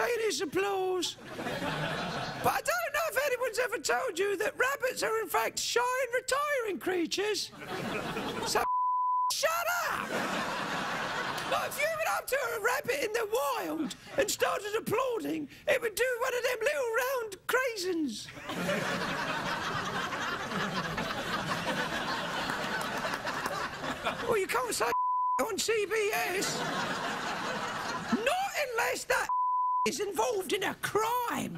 spontaneous applause. But I don't know if anyone's ever told you that rabbits are in fact shy and retiring creatures. So shut up! Like if you went up to a rabbit in the wild and started applauding, it would do one of them little round craisins. well, you can't say on CBS. Not unless that is involved in a crime.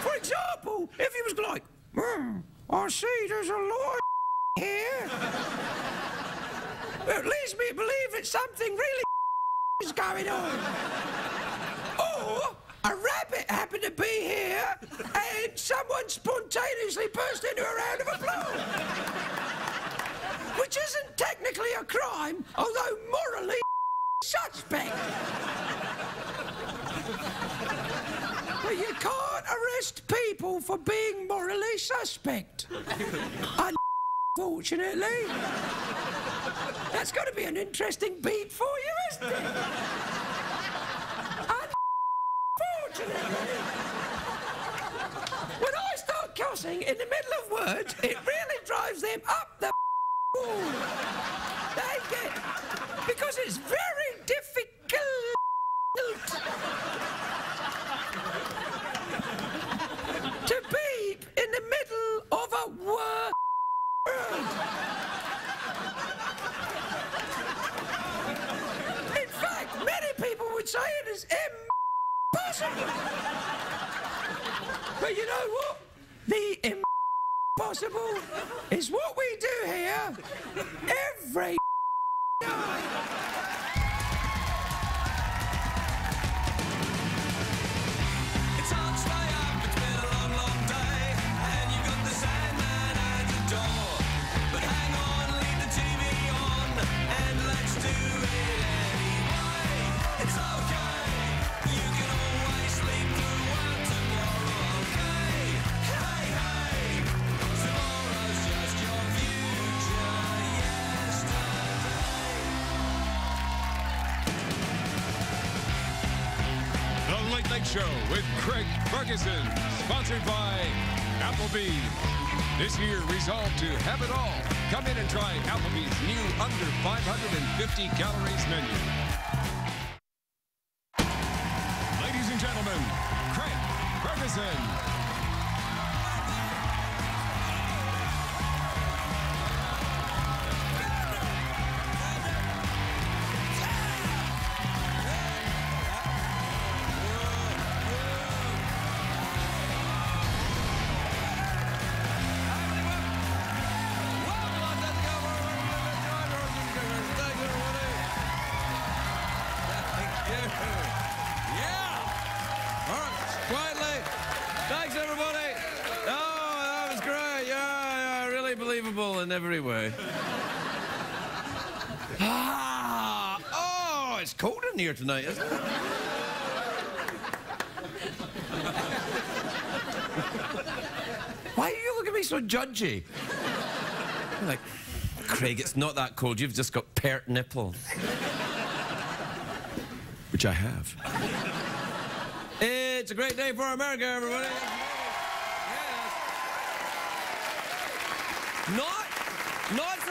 For example, if he was like, hmm, I see there's a lawyer here. It leads me to believe that something really is going on. Or a rabbit happened to be here and someone spontaneously burst into a round of applause. Which isn't technically a crime, although morally suspect. You can't arrest people for being morally suspect. Unfortunately. That's got to be an interesting beat for you, isn't it? Unfortunately. When I start cussing in the middle of words, it really drives them up the wall. They get... Because it's very difficult to beep in the middle of a word. In fact, many people would say it is impossible. But you know what? The impossible is what we do here every night. Show with Craig Ferguson, sponsored by Applebee's. This year, resolve to have it all. Come in and try Applebee's new under 550 calories menu. It's cold in here tonight, isn't it? Why are you looking at me so judgy? You're like, Craig, it's not that cold. You've just got pert nipples. Which I have. It's a great day for America, everybody. Yes. Not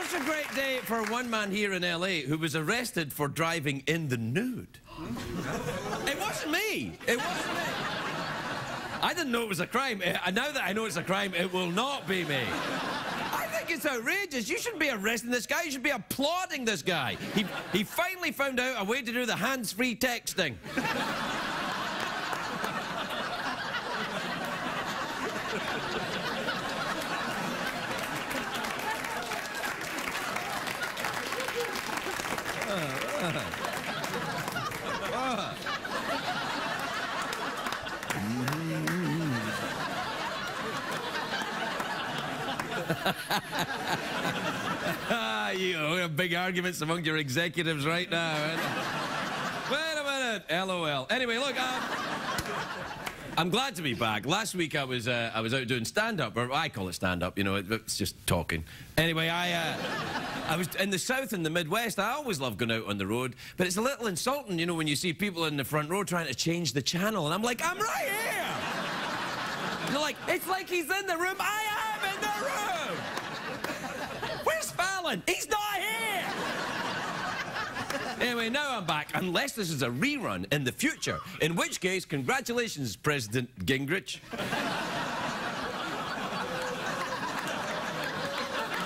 such a great day for one man here in LA who was arrested for driving in the nude. It wasn't me. It wasn't me. I didn't know it was a crime. Eh, and now that I know it's a crime, it will not be me. I think it's outrageous. You shouldn't be arresting this guy. You should be applauding this guy. He, he finally found out a way to do the hands-free texting. You have big arguments among your executives right now. Wait a minute. LOL. Anyway, look, um, I'm glad to be back. Last week I was uh, I was out doing stand up, or I call it stand up. You know, it- it's just talking. Anyway, I uh, I was in the south and the Midwest. I always love going out on the road, but it's a little insulting, you know, when you see people in the front row trying to change the channel, and I'm like, I'm right here. They're like, it's like he's in the room. I am in the room. Fallon? He's not here. Anyway, now I'm back, unless this is a rerun in the future, in which case, congratulations, President Gingrich.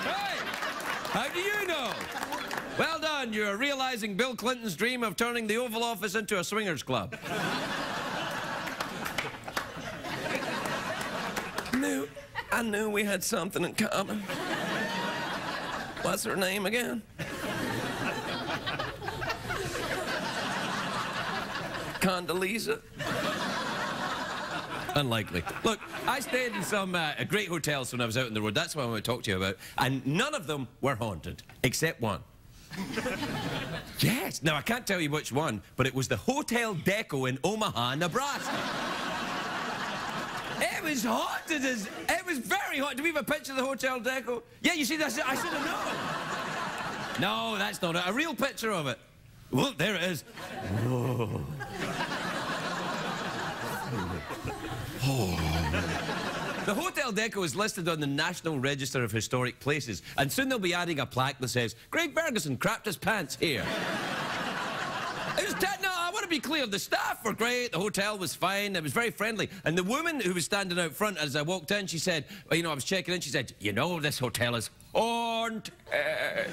hey, how do you know? Well done, you're realizing Bill Clinton's dream of turning the Oval Office into a swingers club. I knew, I knew we had something in common. What's her name again? Condoleezza? Unlikely. Look, I stayed in some uh, great hotels when I was out on the road. That's what I want to talk to you about. And none of them were haunted, except one. yes. Now, I can't tell you which one, but it was the Hotel Deco in Omaha, Nebraska. It was hot. It was, it was very hot. Do we have a picture of the hotel deco? Yeah, you see, that's, I should have known. No, that's not it. A real picture of it. Well, there it is. Oh. The Hotel Deco is listed on the National Register of Historic Places, and soon they'll be adding a plaque that says, Craig Ferguson crapped his pants here. it was 10 be clear. The staff were great. The hotel was fine. It was very friendly. And the woman who was standing out front as I walked in, she said, well, you know, I was checking in. She said, you know, this hotel is haunted. I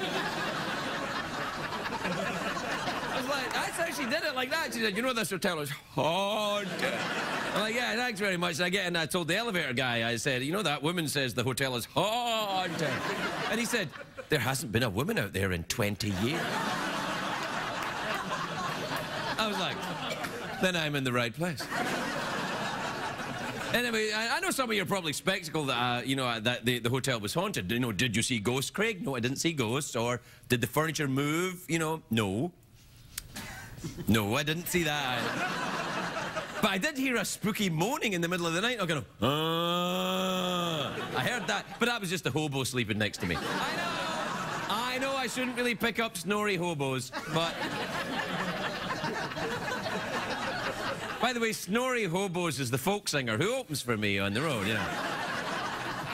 was like, that's how she did it like that. She said, you know, this hotel is haunted. I'm like, yeah, thanks very much. And I get I told the elevator guy, I said, you know, that woman says the hotel is haunted. And he said, there hasn't been a woman out there in 20 years. I was like, then I'm in the right place. Anyway, I, know some of you are probably spectacled that, uh, you know, uh, that the, the hotel was haunted. You know, did you see ghosts, Craig? No, I didn't see ghosts. Or did the furniture move? You know, no. No, I didn't see that. But I did hear a spooky moaning in the middle of the night. I'm going, ah. I heard that, but that was just a hobo sleeping next to me. I know. I know I shouldn't really pick up snory hobos, but. By the way, Snorri Hobos is the folk singer who opens for me on the road, you know.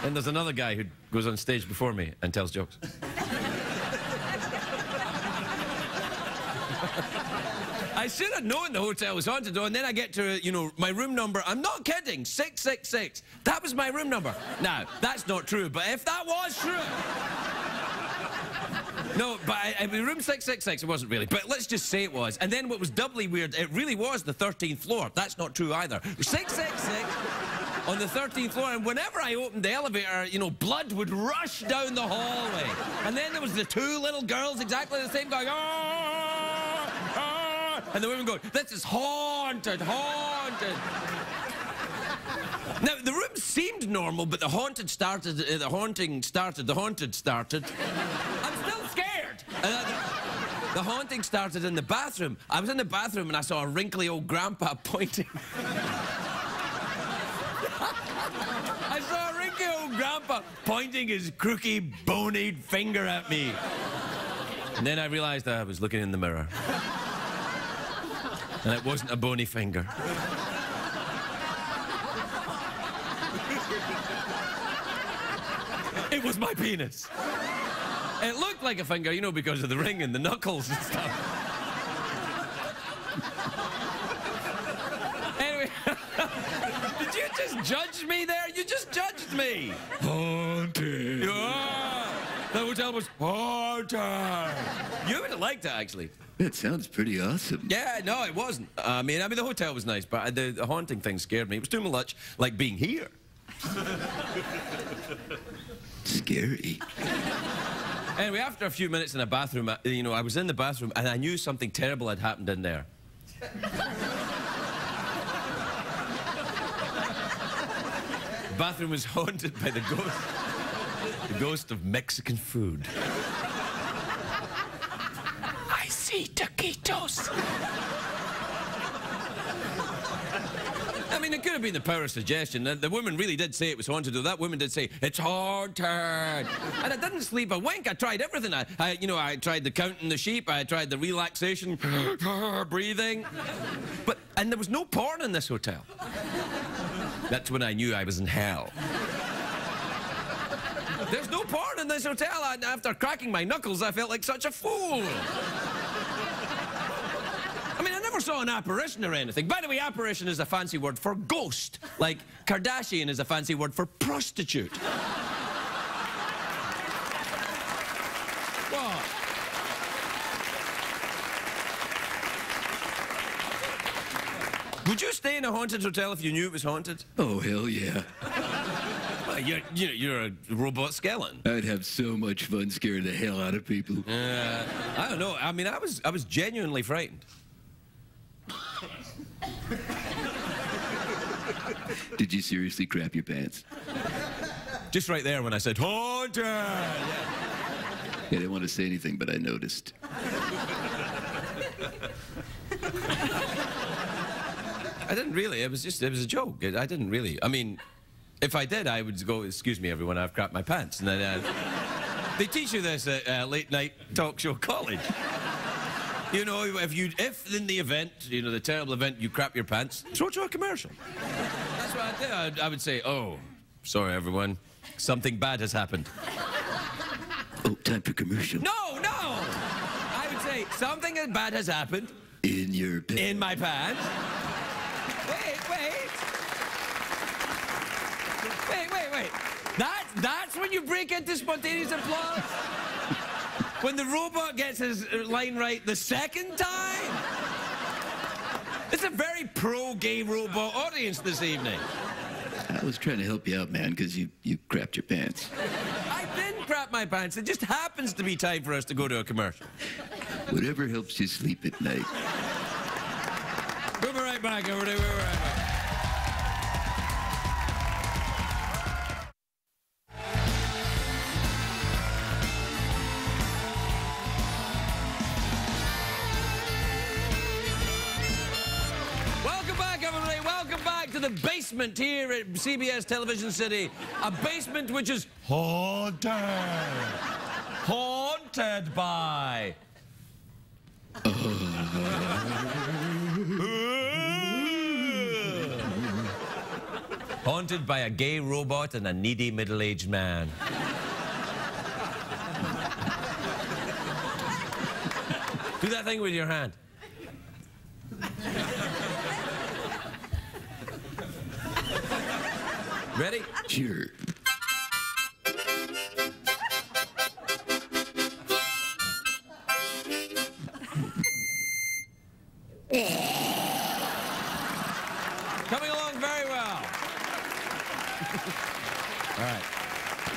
And there's another guy who goes on stage before me and tells jokes. I should have known the hotel was haunted, though, and then I get to, you know, my room number. I'm not kidding, 666. That was my room number. Now, that's not true, but if that was true. No, but I, I mean, room 666, it wasn't really. But let's just say it was. And then what was doubly weird, it really was the 13th floor. That's not true either. 666 on the 13th floor, and whenever I opened the elevator, you know, blood would rush down the hallway. And then there was the two little girls exactly the same going, ah, ah, and the women going, this is haunted, haunted. Now, the room seemed normal, but the haunted started, uh, the haunting started, the haunted started. I'm still scared. Uh, the haunting started in the bathroom. I was in the bathroom and I saw a wrinkly old grandpa pointing. I saw a wrinkly old grandpa pointing his crooky, bony finger at me. And then I realized I was looking in the mirror. And it wasn't a bony finger. It was my penis. It looked like a finger, you know, because of the ring and the knuckles and stuff. anyway, did you just judge me there? You just judged me. Haunted. Yeah. The hotel was haunted. You would have liked it, actually. That sounds pretty awesome. Yeah, no, it wasn't. I mean, I mean, the hotel was nice, but the, the haunting thing scared me. It was too much like being here. Scary. Anyway, after a few minutes in a bathroom, you know, I was in the bathroom and I knew something terrible had happened in there. the bathroom was haunted by the ghost, the ghost of Mexican food. I see taquitos. I mean, it could have been the power of suggestion. The, the woman really did say it was haunted. Though that woman did say it's haunted, and I didn't sleep a wink. I tried everything. I, I you know, I tried the counting the sheep. I tried the relaxation, breathing, but and there was no porn in this hotel. That's when I knew I was in hell. There's no porn in this hotel. After cracking my knuckles, I felt like such a fool. I mean, I never saw an apparition or anything. By the way, apparition is a fancy word for ghost, like Kardashian is a fancy word for prostitute. what? Would you stay in a haunted hotel if you knew it was haunted? Oh, hell yeah. Well, you're, you're, you're a robot skeleton. I'd have so much fun scaring the hell out of people. Uh, I don't know. I mean, I was, I was genuinely frightened. Did you seriously crap your pants? Just right there when I said, haunted! I didn't want to say anything, but I noticed. I didn't really. It was just, it was a joke. I didn't really. I mean, if I did, I would go, excuse me, everyone, I've crapped my pants. And then, uh, they teach you this at uh, late night talk show college. You know, if you, if in the event, you know, the terrible event, you crap your pants, throw it to a commercial. That's what I did. I'd, I would say, oh, sorry, everyone, something bad has happened. Oh, time for commercial. No, no! I would say, something bad has happened In your pants. in my pants. Wait, wait. Wait, wait, wait. That, that's when you break into spontaneous applause? When the robot gets his line right the second time? It's a very pro-gay robot audience this evening. I was trying to help you out, man, because you, you crapped your pants. I didn't crap my pants. It just happens to be time for us to go to a commercial. Whatever helps you sleep at night. We'll be right back, everybody. We'll be right back. Basement here at CBS Television City. A basement which is haunted. Haunted by. Haunted by a gay robot and a needy middle aged man. Do that thing with your hand. Ready? Sure. Coming along very well. All right.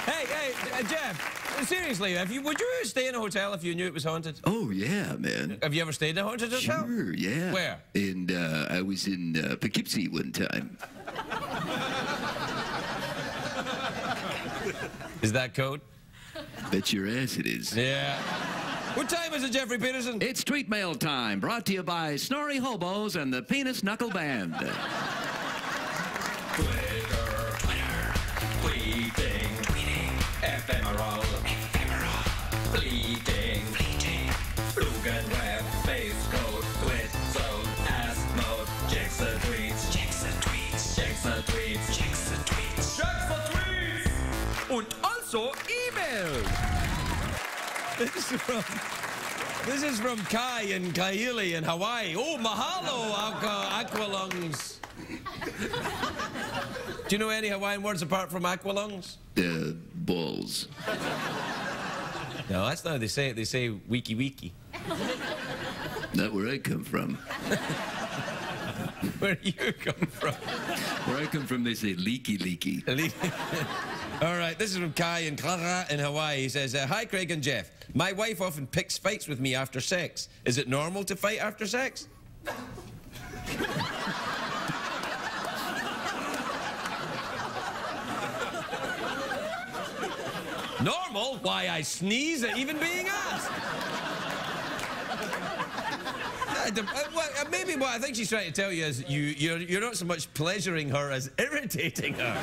Hey, hey, uh, Jeff. Seriously, have you, would you stay in a hotel if you knew it was haunted? Oh, yeah, man. Have you ever stayed in a haunted hotel? Sure, yeah. Where? And uh, I was in uh, Poughkeepsie one time. Is that code? Bet your ass it is. Yeah. What time is it, Jeffrey Peterson? It's tweet mail time, brought to you by Snorri Hobos and the Penis Knuckle Band. Tweeting, tweeting, ephemeral, ephemeral, This is from. This is from Kai in Kaili in Hawaii. Oh, mahalo, aqua, aqualungs. Do you know any Hawaiian words apart from aqualungs? Uh, balls. No, that's not how they say it. They say wiki wiki. Not where I come from. Where you come from? Where I come from, they say leaky leaky. All right, this is from Kai in Clara in Hawaii. He says, uh, Hi, Craig and Jeff. My wife often picks fights with me after sex. Is it normal to fight after sex? normal? Why, I sneeze at even being asked. Uh, uh, maybe what I think she's trying to tell you is you, you're, you're not so much pleasuring her as irritating her.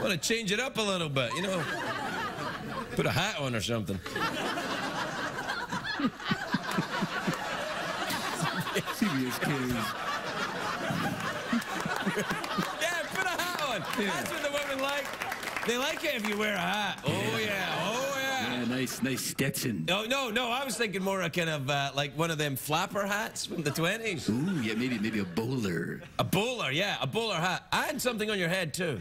Want to change it up a little bit, you know? Put a hat on or something. CBS Kids. Yeah, put a hat on. That's what the women like. They like it if you wear a hat. Oh, yeah. Oh, yeah. Yeah, nice, nice Stetson. No, no, no. I was thinking more a kind of uh, like one of them flapper hats from the 20s. Ooh, yeah, maybe maybe a bowler. A bowler, yeah, a bowler hat. And something on your head, too.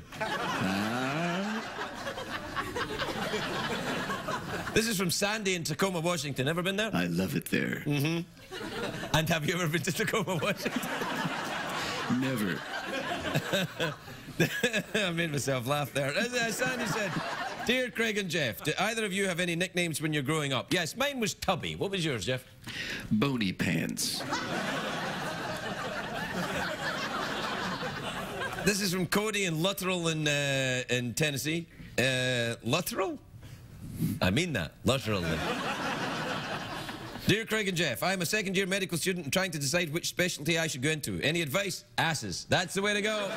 This is from Sandy in Tacoma, Washington. Ever been there? I love it there. Mhm. And have you ever been to Tacoma, Washington? Never. I made myself laugh there. As Sandy said, Dear Craig and Jeff, do either of you have any nicknames when you're growing up? Yes, mine was Tubby. What was yours, Jeff? Bony pants. This is from Cody in Luttrell in, uh, in Tennessee. Uh, Luttrell? I mean that. Luttrell. Dear Craig and Jeff, I'm a second year medical student and trying to decide which specialty I should go into. Any advice? Asses. That's the way to go.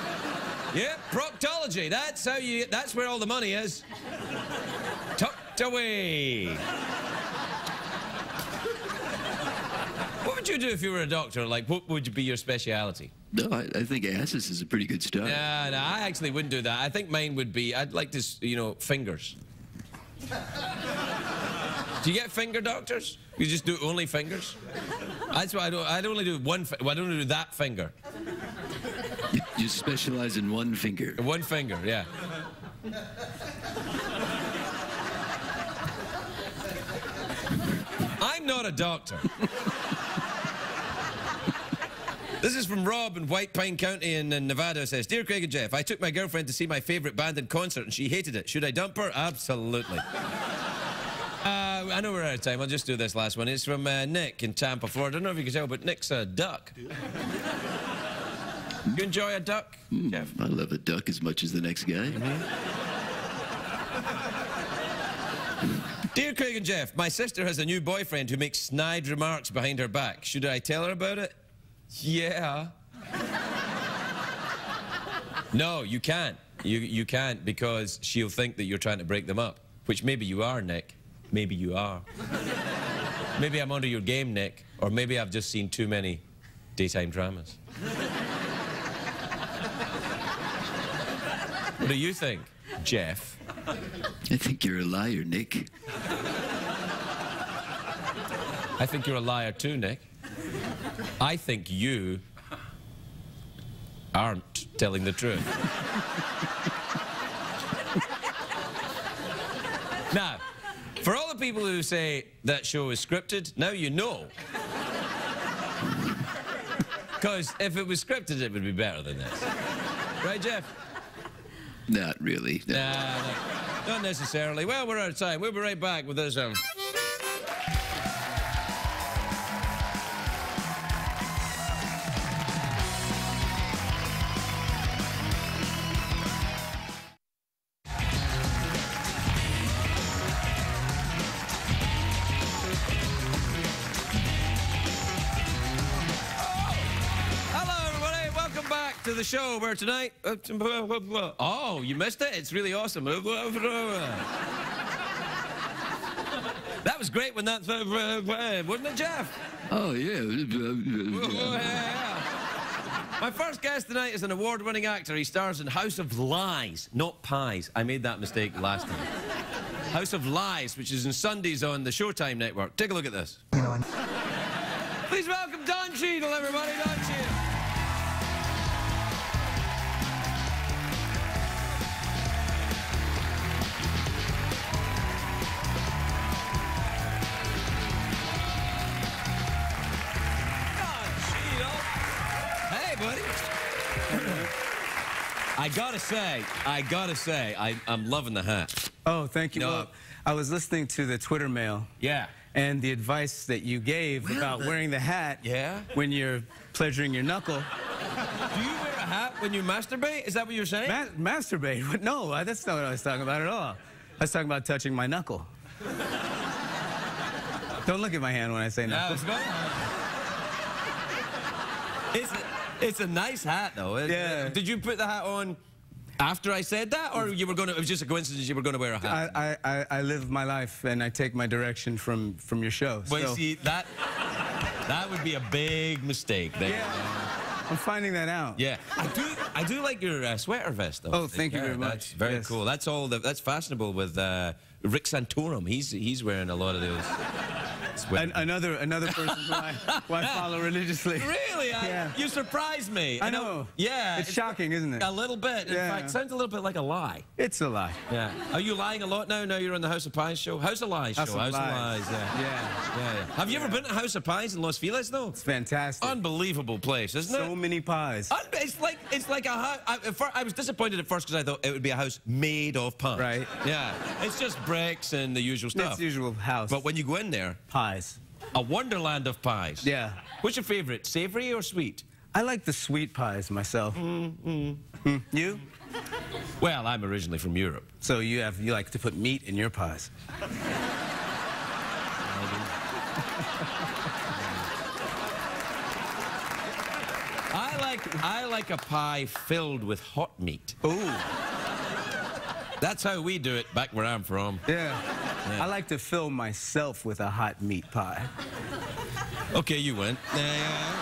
Yep, proctology. That's how you that's where all the money is. Tucked away. What would you do if you were a doctor? Like, what would be your speciality? No, I, I think asses is a pretty good start. Yeah, no, I actually wouldn't do that. I think mine would be, I'd like to, you know, fingers. do you get finger doctors? You just do only fingers? That's why I don't, I'd only do one, well, I don't do that finger. You, you specialize in one finger. One finger, yeah. I'm not a doctor. This is from Rob in White Pine County in, Nevada. Says, Dear Craig and Jeff, I took my girlfriend to see my favorite band in concert and she hated it. Should I dump her? Absolutely. Uh, I know we're out of time. I'll just do this last one. It's from uh, Nick in Tampa, Florida. I don't know if you can tell, but Nick's a duck. you enjoy a duck, Jeff? I love a duck as much as the next guy. Dear Craig and Jeff, my sister has a new boyfriend who makes snide remarks behind her back. Should I tell her about it? Yeah. no, you can't. You, you can't because she'll think that you're trying to break them up, which maybe you are, Nick. Maybe you are. maybe I'm under your game, Nick, or maybe I've just seen too many daytime dramas. what do you think, Jeff? I think you're a liar, Nick. I think you're a liar too, Nick. I think you aren't telling the truth. now, for all the people who say that show is scripted, now you know. Because if it was scripted, it would be better than this. Right, Jeff? Not really. No. Nah, no, not necessarily. Well, we're out of time. We'll be right back with this. Um... show where tonight. Oh, you missed it? It's really awesome. That was great when that. Wasn't it, Jeff? Oh, yeah. Oh, yeah, yeah. My first guest tonight is an award winning actor. He stars in House of Lies, not Pies. I made that mistake last time. House of Lies, which is on Sundays on the Showtime network. Take a look at this. Please welcome Don Cheadle, everybody. Don Cheadle. Don buddy. I gotta say, I gotta say, I, I'm loving the hat. Oh, thank you. No. Well, I was listening to the Twitter mail Yeah. and the advice that you gave about wearing the hat Yeah? when you're pleasuring your knuckle. Do you wear a hat when you masturbate? Is that what you're saying? Ma- masturbate? No, that's not what I was talking about at all. I was talking about touching my knuckle. Don't look at my hand when I say no. No, it's not. It's a, it's a nice hat, though. It- Yeah. Did you put the hat on after I said that, or you were going to? It was just a coincidence you were going to wear a hat. I, I, I, I live my life and I take my direction from, from your show. well, so see that that would be a big mistake. There. yeah, I'm finding that out. Yeah, I do. I do like your uh, sweater vest, though. Oh, thank you very much. That's very Yes. cool. That's all. The, that's fashionable with uh, Rick Santorum. He's he's wearing a lot of those. An, another another person who I, who I follow religiously. Really? I, Yeah. You surprised me. I know. Yeah. It's shocking, isn't it? A little bit. In Yeah. fact, sounds a little bit like a lie. It's a lie. Yeah. Are you lying a lot now? Now you're on the House of Pies show. House of Lies House show. of House Lies. of Lies. Yeah. Yeah. Yeah. yeah. Have you ever been to House of Pies in Los Feliz? though? It's fantastic. Unbelievable place, isn't so it? So many pies. It's like it's like a house. I, I was disappointed at first because I thought it would be a house made of pies. Right. Yeah. It's just and the usual stuff. It's usual house. But when you go in there, pies. a wonderland of pies. Yeah. What's your favorite, savory or sweet? I like the sweet pies myself. Mm, You? Well, I'm originally from Europe. So you have you like to put meat in your pies. I like I like a pie filled with hot meat. Ooh. That's how we do it back where I'm from. Yeah. I like to fill myself with a hot meat pie. Okay, you went. Yeah, yeah.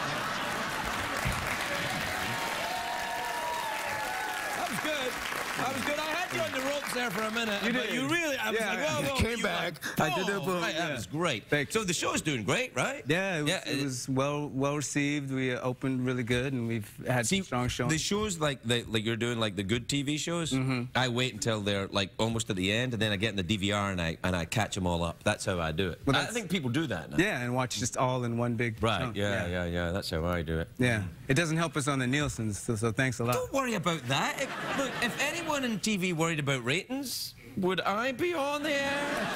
That was good. That was good. I had you on the ropes there for a minute. You but did. You really, I was Yeah. like, whoa, whoa. came back. went, I did it, boom. boom. Right, That was great. So the show's doing great, right? Yeah, it was, Yeah, it was well well received. We opened really good, and we've had See, strong shows. the shows like the, like you're doing like the good TV shows. Mm-hmm. I wait until they're like almost at the end, and then I get in the DVR and I and I catch them all up. That's how I do it. Well, I think people do that now. yeah, and watch just all in one big. Right. chunk. Yeah, yeah, yeah, That's how I do it. Yeah. It doesn't help us on the Nielsen's, so, so thanks a lot. Don't worry about that. If, look, if anyone in TV worried about ratings, would I be on the air?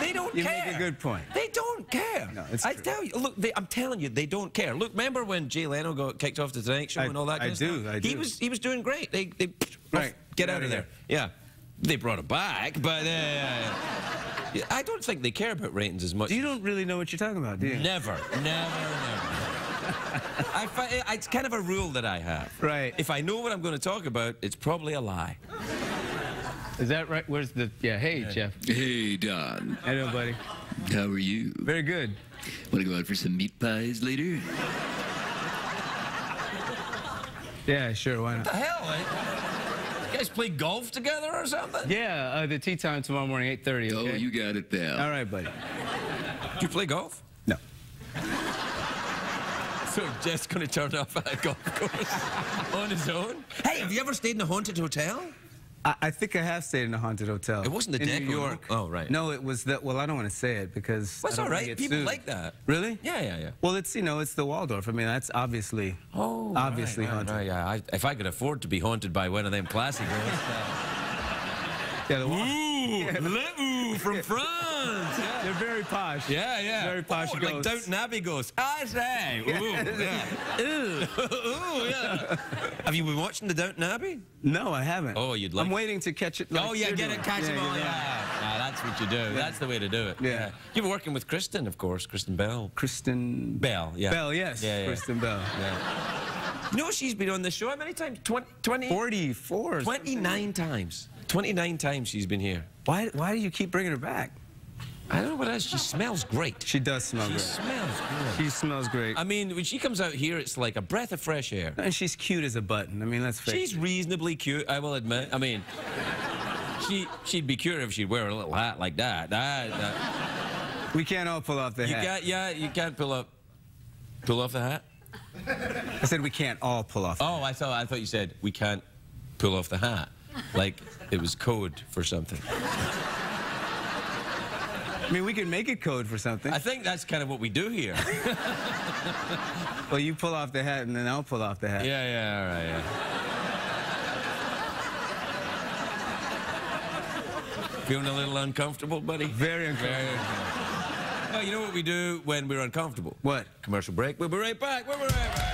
They don't You care. make a good point. They don't care. No, it's I true. tell you, look, they, I'm telling you, they don't care. Look, remember when Jay Leno got kicked off the Tonight Show I- and all that I do, stuff? I He was he was doing great. They they Right. get out of there. Yeah, they brought it back, but uh, I don't think they care about ratings as much. You don't really know what you're talking about, do you? Never, never, never. I fi- it's kind of a rule that I have. Right. If I know what I'm going to talk about, it's probably a lie. Is that right? Where's the? Yeah. Hey, Jeff. Hey, Don. Hello, buddy. How are you? Very good. Want to go out for some meat pies later? Yeah, sure. Why not. The hell? eh? You guys play golf together or something? Yeah. Uh, the tea time tomorrow morning, 8:30. Oh, you got it, pal. All right, buddy. Do you play golf? No. So Jeff's going to turn off at a golf course on his own? Hey, have you ever stayed in a haunted hotel? I, I think I have stayed in a haunted hotel. It wasn't the in Deco, New York. no? Oh, right. No, it was the. Well, I don't want to say it because. Well, it's I all don't wanna right. get People sued. like that. Really? Yeah, yeah, yeah. Well, it's you know it's the Waldorf. I mean, that's obviously. Oh, Obviously right, right, haunted. right, yeah. I, if I could afford to be haunted by one of them classy girls. Uh, yeah, the Ooh, le- ooh, from France. Yeah. They're very posh. Yeah, yeah. Very posh oh, Like ghosts. Downton Abbey ah, goes, I say. Ooh, yeah. Ooh, ooh, yeah. Have you been watching the Downton Abbey? No, I haven't. Oh, you'd like- I'm waiting to catch it. like oh, yeah, get doing. it, catch Yeah, them all. yeah, that's what you do. That's the way to do it. Yeah. You were working with Kristen, of course, Kristen Bell. Kristen Bell, yeah. Bell, yes. Yeah, yeah. Kristen Bell. Know she's been on the show how many times? 20, 20 44. 29 times. 29 times she's been here. Why? Why do you keep bringing her back? I don't know what else. She smells great. She does smell She great. smells great. She smells great. I mean, when she comes out here, it's like a breath of fresh air. and she's cute as a button. I mean, let's face She's it. reasonably cute, I will admit. I mean, she she'd be cute if she'd wear a little hat like that. That, that. We can't all pull off the You hat. got yeah, you can't pull up pull off the hat. I said we can't all pull off. Oh, I thought I thought you said we can't pull off the hat, like it was code for something. I mean, we could make it code for something. I think that's kind of what we do here. well, you pull off the hat, and then I'll pull off the hat. Yeah, yeah, all right, yeah. Feeling a little uncomfortable, buddy? Very uncomfortable. Very uncomfortable. Well, you know what we do when we're uncomfortable? What? Commercial break. We'll be right back. We'll be right back.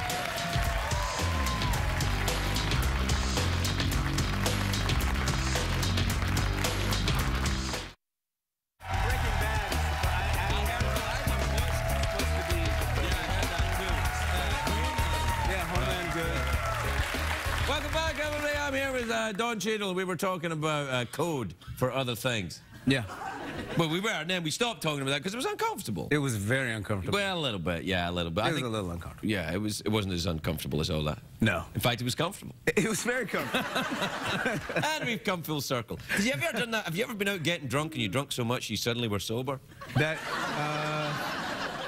Don Cheadle. We were talking about uh, code for other things. Yeah. Well, we were, and then we stopped talking about that because it was uncomfortable. It was very uncomfortable. well, a little bit, yeah, a little bit. it I was think, a little uncomfortable. yeah, it was. It wasn't as uncomfortable as all that. No. In fact, it was comfortable. It was very comfortable. and we've come full circle. Have you ever done that? Have you ever been out getting drunk and you drunk so much you suddenly were sober? that, uh,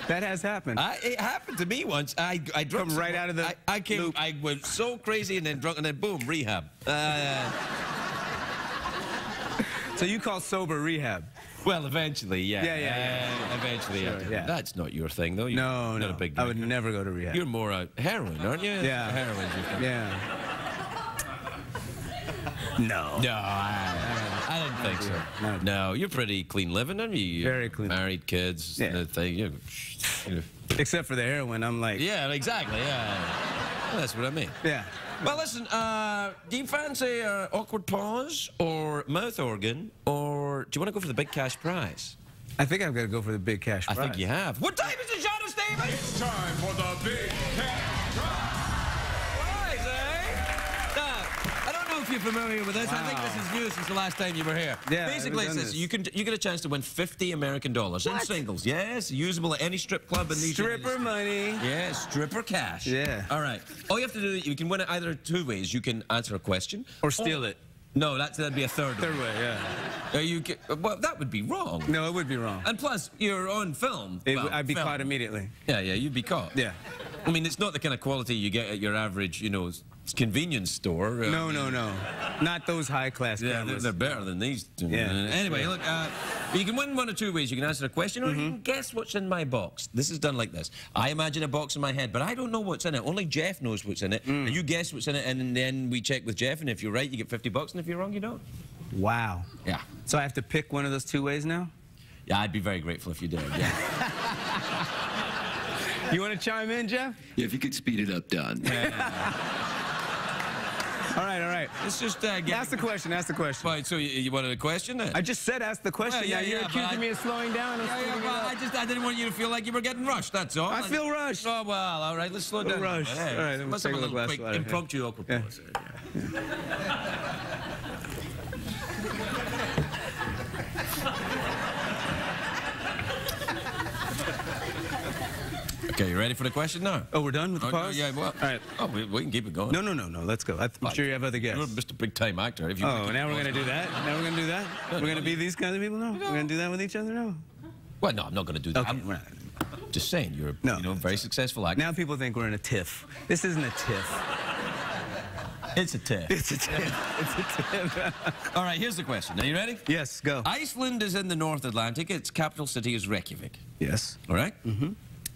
that has happened. I, it happened to me once. I, I drunk Come right out of the I, I came. loop. I was so crazy and then drunk and then boom, rehab. Uh, so you call sober rehab? well, eventually, yeah. Yeah, yeah, Uh, eventually, Sure, yeah. yeah. That's not your thing, though. You're No, not no. a big. Deal. I would never go to rehab. You're more a heroin, aren't you? Yeah. heroin. yeah. No. No, I, think so. No. No, you're pretty clean living, aren't you? You're Very clean. Married, kids, Yeah. the thing. You you know. Except for the heroin, I'm like, Yeah, exactly. Yeah, Well, that's what I mean. yeah. Well, listen. Uh, do you fancy uh, awkward pause or mouth organ, or do you want to go for the big cash prize? I think I've got to go for the big cash I prize. I think you have. What time is it, Shadoe Stevens? It's time for the big cash if you're familiar with this. I think this is new since the last time you were here. Yeah, Basically, it's this. You can you get a chance to win 50 American dollars in singles. Yes, usable at any strip club in these. Stripper money. Yeah, stripper cash. Yeah. All right. All you have to do, you can win it either two ways. You can answer a question Or steal it. No, that's, that'd be a third. Third way, yeah. Uh, you well, that would be wrong. No, it would be wrong. And plus, you're on film. It, Well, I'd be film. caught immediately. Yeah, yeah, you'd be caught. Yeah. I mean, it's not the kind of quality you get at your average, you know, convenience store. No, no, no. Not those high class Yeah, they're, cameras. they're better than these. two. Yeah. Anyway, look, uh, you can win one of two ways. You can answer a question, or you Mm-hmm. can guess what's in my box. This is done like this. I imagine a box in my head, but I don't know what's in it. Only Jeff knows what's in it. Mm. And you guess what's in it, and then we check with Jeff. And if you're right, you get 50 bucks, and if you're wrong, you don't. Wow. Yeah. So I have to pick one of those two ways now? Yeah, I'd be very grateful if you did. Yeah. You want to chime in, Jeff? Yeah, if you could speed it up, Don. All right, all right. Let's just uh, get. Ask the question, ask the question. Right, so you, you wanted a question then? I just said ask the question. Well, yeah, you're yeah, accusing I- me of slowing down. Yeah, yeah, well. I just I didn't want you to feel like you were getting rushed. That's all. I feel rushed. Oh well, all right. Let's slow down. rushed. All right, let's have a little quick yeah. impromptu awkward Yeah. Okay, you ready for the question now? Oh, we're done with the Oh, pause? yeah, well, All right. Oh, we, we can keep it going. No, no, no, no. Let's go. I- I'm sure you have other You're guests. Mr. Big Time Actor. If you Oh, now we're going to do that? Now we're going to do that? We're going to be these kinds of people now? We're going to do that with each other now? Well, no, I'm not going to do that. Okay. I'm we're not. just saying, you're No. you know, a very successful actor. Now people think we're in a tiff. This isn't a tiff. it's a tip. It's a tiff. It's a tiff. All right, here's the question. Are you ready? yes, go. Iceland is in the North Atlantic. Its capital city is Reykjavik. yes. All right? Mm-hmm.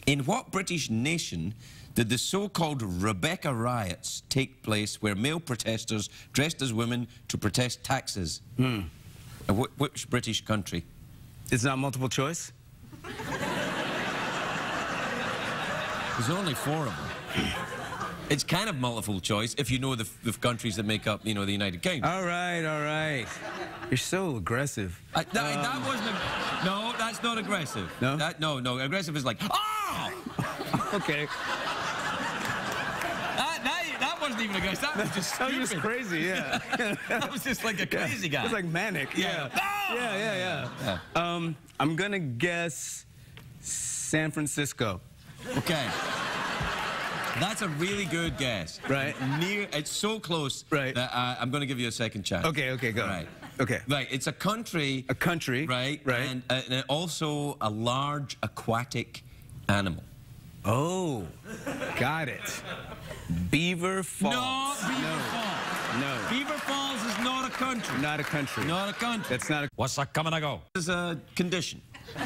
In what British nation did the so-called Rebecca riots take place where male protesters dressed as women to protest taxes? Hmm. Uh, wh- which British country? It's not multiple choice? There's only four of them. It's kind of multiple choice if you know the, the countries that make up, you know, the United Kingdom. All right, all right. You're so aggressive. I- that, that um, wasn't. No, that's not aggressive. No? That, no, no. Aggressive is like, oh! Okay. That, that, that wasn't even aggressive. That was just That was just crazy, yeah. that was just like a crazy guy. It's like manic. Yeah. Yeah. Yeah, yeah, yeah. Um, I'm gonna guess San Francisco. Okay. That's a really good guess. Right. Near, it's so close. Right. That uh, I'm going to give you a second chance. Okay, okay, go. Right. Okay. Right. It's a country. A country. Right. Right. And, uh, and also a large aquatic animal. Oh, got it. Beaver Falls. No, Beaver no. Falls. No. Beaver Falls is not a country. Not a country. Not a country. That's not a. What's that coming to go? It's a condition.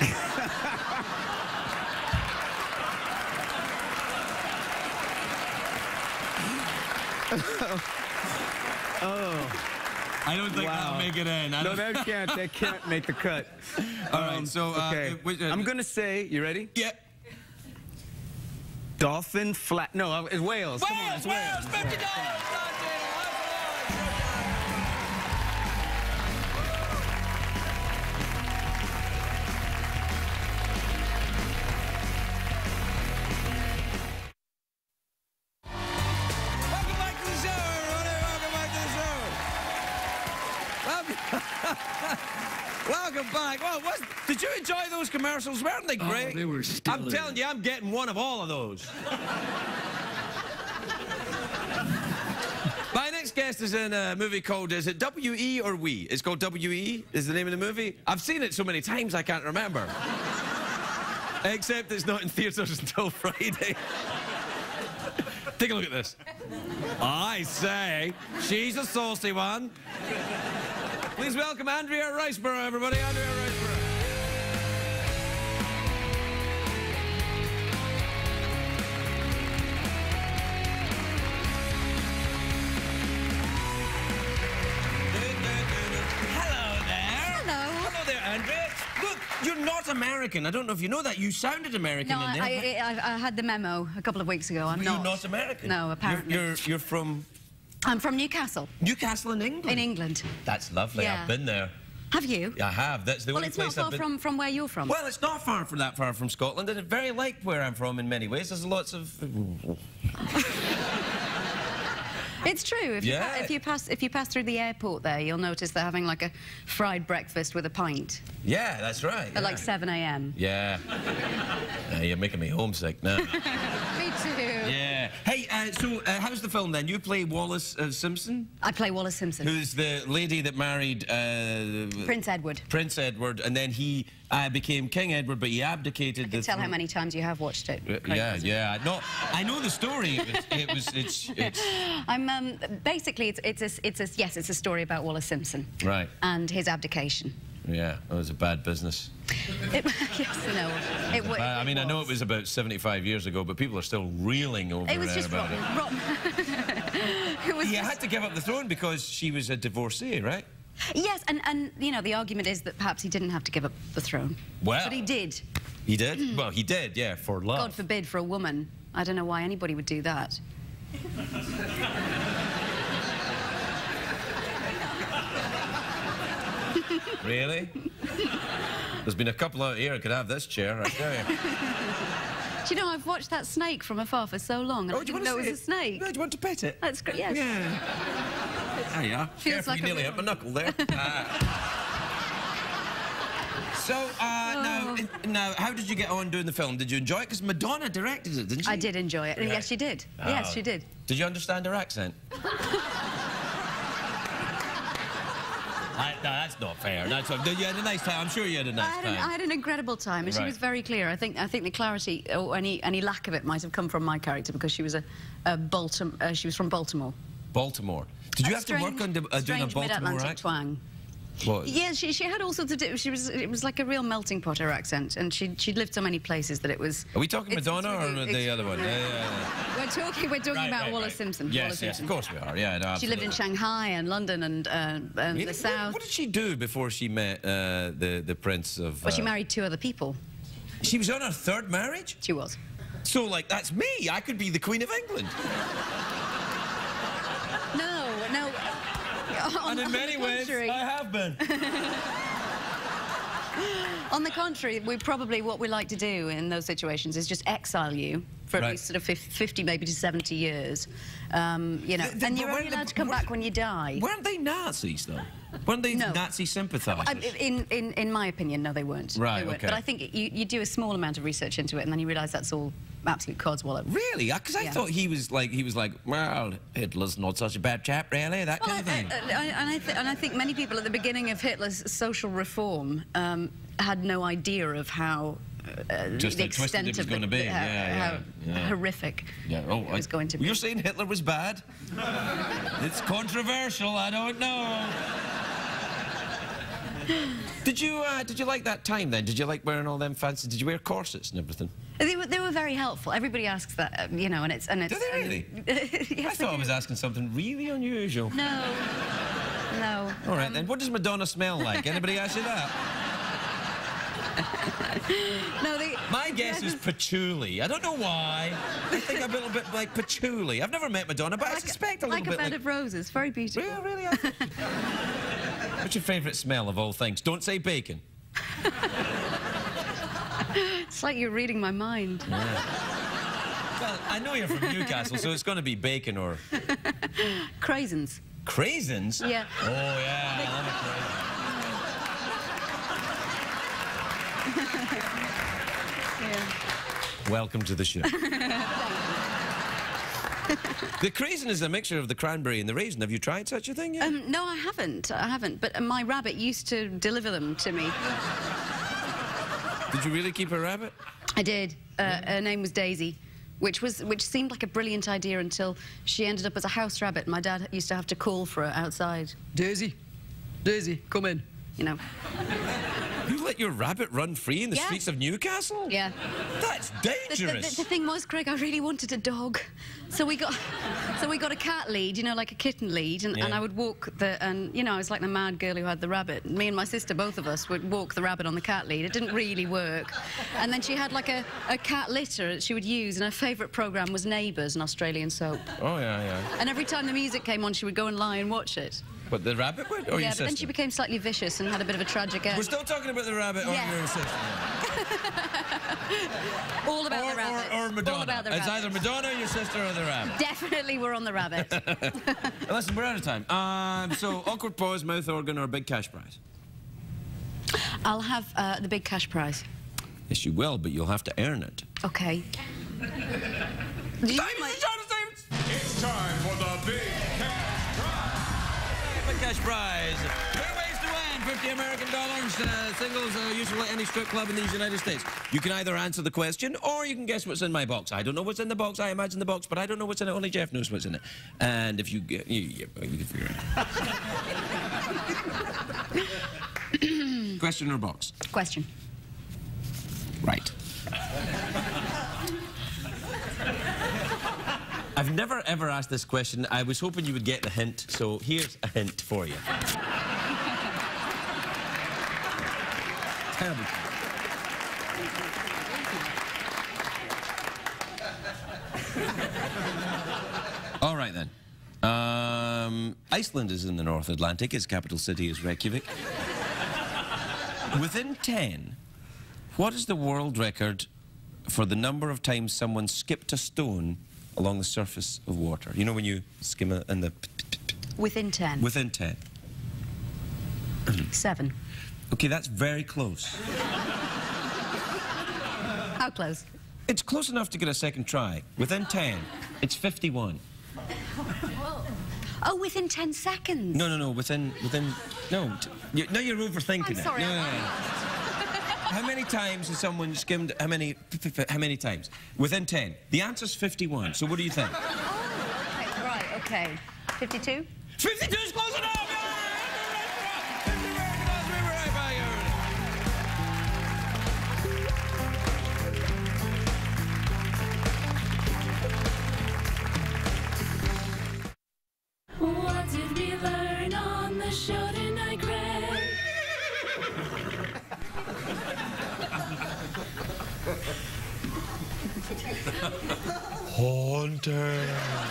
Oh. I don't think Wow. that'll make it in. I No, don't- that can't. That can't make the cut. All right, so, uh, okay. uh, which- uh, I'm gonna say. You ready? Yeah. Dolphin flat. No, it's whales. Whales, on, it's whales, whales, $50. Like, well, was, did you enjoy those commercials? Weren't they oh, great? Oh, they were I'm telling you, I'm getting one of all of those. My next guest is in a movie called, is it W.E. or We? It's called W.E. is the name of the movie. I've seen it so many times I can't remember. Except it's not in theatres until Friday. Take a look at this. I say, she's a saucy one. Please welcome Andrea Riseborough, everybody. Andrea you're American. I don't know if you know that. You sounded American No, in there. I, I, I, had the memo a couple of weeks ago. I'm not. you're not American. No, You're- apparently. You're, you're from I'm from Newcastle, Newcastle in England. in England. That's lovely. Yeah. I've been there. Have you? I have. That's the Well, only it's not far been. from, from where you're from. Well, it's not far from that far from Scotland, and it's very like where I'm from in many ways. There's lots of. It's true. If, you, Yeah. pa- if you pass if you pass through the airport there, you'll notice they're having like a fried breakfast with a pint Yeah, that's right. at yeah. like 7 a.m. Yeah. Yeah, you're making me homesick now. Me too. yeah. Hey, uh, so uh, how's the film then? You play Wallis uh, Simpson, I play Wallis Simpson. who's the lady that married uh, Prince Edward. Prince Edward, and then he uh, became King Edward, but he abdicated. I can tell how many times you have watched it. Craig yeah, yeah. No, I know the story. It was, it was it's, it's I'm um, basically it's it's a, it's a yes it's a story about Wallis Simpson right. and his abdication. Yeah, it was a bad business. It, yes, no, it, wa- I, I mean, I know it was about 75 years ago, but people are still reeling over It was just rotten. it. rotten. it was He just- had to give up the throne because she was a divorcee, right? Yes, and, and you know the argument is that perhaps he didn't have to give up the throne. Well. but he did. He did? Mm. well, he did, yeah, for love. God forbid for a woman. I don't know why anybody would do that. Really? There's been a couple out here who could have this chair, I tell you. Do you know I've watched that snake from afar for so long, and I didn't know it was a snake. No, do you want to pet it? That's great. Yes. Yeah. There you are. Feels Careful, like you a nearly hit my knuckle there. Uh, so, uh, now, now, how did you get on doing the film? Did you enjoy it? Because Madonna directed it, didn't she? I did enjoy it. and Yes, she did. Yes, Oh. she did. Did you understand her accent? I, no, that's not fair. That's not, you had a nice time. I'm sure you had a I nice had, an, time. I had an incredible time, and she was very clear. I think I think the clarity or any any lack of it might have come from my character because she was a, a Baltimore. Uh, she was from Baltimore. Baltimore. Did you A have to work on the, uh, doing a strange Baltimore mid-Atlantic accent? twang. What? Yeah, she, she had all sorts of. di- She was it was like a real melting pot her accent, and she she'd lived so many places that it was. Are we talking it's- Madonna it's really- or the other one? Yeah, yeah, yeah. We're talking we're talking Right, about right, Wallis right. Simpson. Yes, Wallis yes, Simpson. of course we are. Yeah, no, She lived in. Shanghai and London and, uh, and Really? the South. What did she do before she met uh, the the prince of? Well, she uh, married two other people. She was on her third marriage. She was. So, like, that's me. I could be the Queen of England. No, no. On, on the contrary, I have been. on the contrary, we probably what we like to do in those situations is just exile you for at Right. least sort of 50, maybe to 70 years. Um, you know, The- the- and you're only the- allowed to come back when you die. Weren't they Nazis though? Weren't they No. Nazi sympathisers? I, in, in, in my opinion, no, they weren't. Right, They weren't. okay. But I think you, you do a small amount of research into it, and then you realise that's all absolute codswallop. Really? Because I Yeah. thought he was like he was like, well, Hitler's not such a bad chap, really. That Well, kind of thing. I, I, and, I and I think many people at the beginning of Hitler's social reform um, had no idea of how uh, Just the how twisted extent it was of the, gonna be. how, Yeah, how yeah, yeah. horrific yeah. Oh, it was I- going to be. You're saying Hitler was bad? it's controversial. I don't know. Did you uh, did you like that time then? Did you like wearing all them fancy? Did you wear corsets and everything? They were, they were very helpful. Everybody asks that, uh, you know, and it's and it's. Do they and- really? yes, I thought I was asking something really unusual. No, no. All right then. What does Madonna smell like? Anybody ask you that? No, they, My guess is patchouli. I don't know why. I think I'm a little bit like patchouli. I've never met Madonna, but I suspect a like little a bit bed like. of roses. Very beautiful. Yeah, really. What's your favourite smell of all things? Don't say bacon. It's like you're reading my mind. Well, I know you're from Newcastle, so it's going to be bacon or Craisins. craisins. Yeah. Oh yeah, I love a Welcome to the show. the craisin is a mixture of the cranberry and the raisin. Have you tried such a thing yet? Um, no, I haven't. I haven't. But my rabbit used to deliver them to me. Did you really keep a rabbit? I did. Uh, her name was Daisy, which was which seemed like a brilliant idea until she ended up as a house rabbit. My dad used to have to call for her outside. Daisy, Daisy, come in. You know. You let your rabbit run free in the Yeah. streets of Newcastle? Yeah. That's The, the- dangerous. the- the thing was, Craig, I really wanted a dog, so we got, so we got a cat lead, you know, like a kitten lead, and, and I would walk the, and you know, I was like the mad girl who had the rabbit. Me and my sister, both of us, would walk the rabbit on the cat lead. It didn't really work, and then she had like a, a cat litter that she would use, and her favourite program was Neighbours, an Australian soap. oh, yeah, yeah. And every time the music came on, she would go and lie and watch it. But the rabbit would? Or yeah, your but then sister? she became slightly vicious and had a bit of a tragic end. We're still talking about the rabbit or Yeah. your sister? All about or, the rabbit. or, or Madonna. All about the it's rabbit. either Madonna, your sister, or the rabbit. Definitely, we're on the rabbit. Listen, we're out of time. Um, so, awkward pause, mouth organ, or a big cash prize? I'll have uh, the big cash prize. Yes, you will, but you'll have to earn it. Okay. You cash prize. Are ways to win 50 American dollars. Uh, singles uh, usually at any strip club in these United States. You can either answer the question or you can guess what's in my box. I don't know what's in the box. I imagine the box, but I don't know what's in it. Only Jeff knows what's in it. And if you get, you, you, you can figure it out. question or box? Question. Right. I've never ever asked this question. I was hoping you would get the hint, so here's a hint for you. Terrible. All right then. Um, Iceland is in the North Atlantic. Its capital city is Reykjavik. Within 10, what is the world record for the number of times someone skipped a stone along the surface of water? You know when you skim it in the... Within 10. Within 10. Seven. Okay, that's very close. How close? It's close enough to get a second try. Within 10, it's 51. Oh, within 10 seconds. No, no, no, within, within, no. Now you're overthinking I'm it. sorry, No, no, I'm- no. How many times has someone skimmed, how many, how many times? Within 10. The answer's 51, so what do you think? Oh, okay, right, okay. 52? 52 is close enough! Haunted.